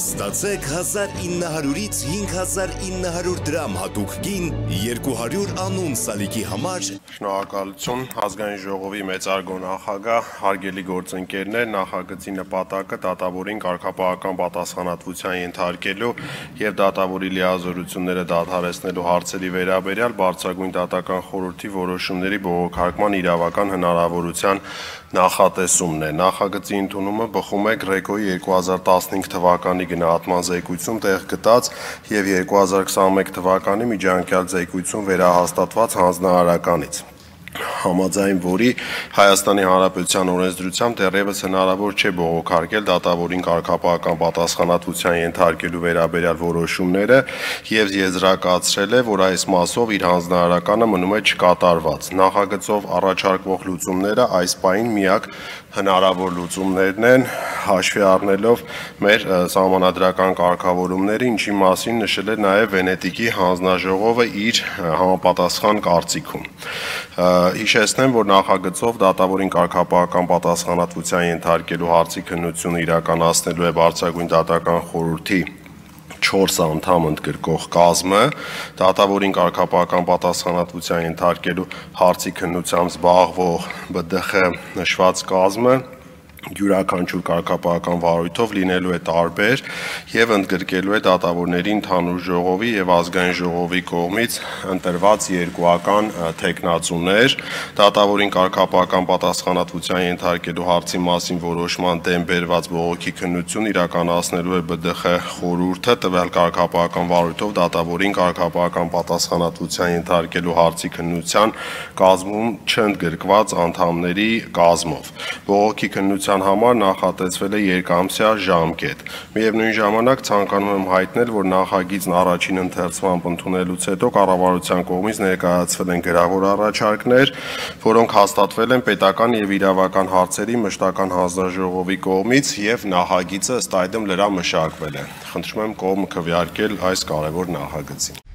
Ստացեք 1900-ից 5900 դրամ հատուկ գին 200 անուն սալիկի համար Շնորհակալություն ազգային ժողովի մեծարգո նախագահ, հարգելի գործընկերներ, նախագծի նպատակը դատավորին կարգապահական պատասխանատվության ենթարկելու եւ դատավորի լիազորությունները դադարեցնելու հարցերի վերաբերյալ բարձրագույն դատական խորհրդի որոշումների բողոքարկման իրավական հնարավորության նախատեսումն է։ Նախագծի ընդունումը բխում է Գրեկոյի 2015 թվականի գնահատման զեկույցում տեղ գտած եւ 2021 թվականի միջանկյալ զեկույցում վերահաստատված հանձնարարականից համաձայն որի Հայաստանի Հանրապետության օրենսդրությամբ դեռևս հնարավոր չէ բողոքարկել դատավորին կարգապահական պատասխանատվության ենթարկելու վերաբերյալ որոշումները եւ եզրակացրել է, որ այս մասով իր հանձնարարականը մնում է չկատարված։ Նախագծով առաջարկվող լուծումները այս պայն միակ հնարավոր լուծումներն են հաշվի առնելով մեր սահմանադրական կարգավորումները, ինչի մասին նշել է նաև Վենետիկի հանձնաժողովը իր համապատասխան կարծիքում։ Հիշեցնեմ, որ նախագծով դատավորին կարգապահական պատասխանատվության ենթարկելու հարցի քննությունը իրականացնելու է բարձրագույն դատական խորհրդի 4 անդամ ընդգրկող կազմը դատավորին կարգապահական պատասխանատվության ենթարկելու հարցի քննությամբ զբաղվող ԲԴԽ նշված կազմը յուրաքանչյուր կարգապահական վարույթով լինելու է տարբեր եւ ընդգրկելու է դատավորների ընդհանուր ժողովի եւ ազգային ժողովի կողմից ընտրված երկուական տեխնացուներ դատավորին կարգապահական պատասխանատվության ենթարկելու հարցի մասին որոշման դեմ բերված բողոքի քննություն իրականացնելու է ԲԴԽ խորհուրդը տվյալ կարգապահական վարույթով դատավորին կարգապահական պատասխանատվության ենթարկելու հարցի քննության կազմում չընդգրկված անդամների կազմով բողոքի քննության կայացության համար նախատեսվել է երկամսյա ժամկետ։ Միևնույն ժամանակ ցանկանում եմ հայտնել, որ նախագիծն առաջին ընթերցմամբ ընդունելուց հետո կառավարության կողմից ներկայացվել են գրավոր առաջարկներ, որոնք հաստատվել են պետական եւ իրավական հարցերի մշտական հանձնաժողովի կողմից եւ նախագիծը ըստ այդմ լրա մշակվել է։ Խնդրում եմ կողմը քվեարկել այս կարևոր նախագծին։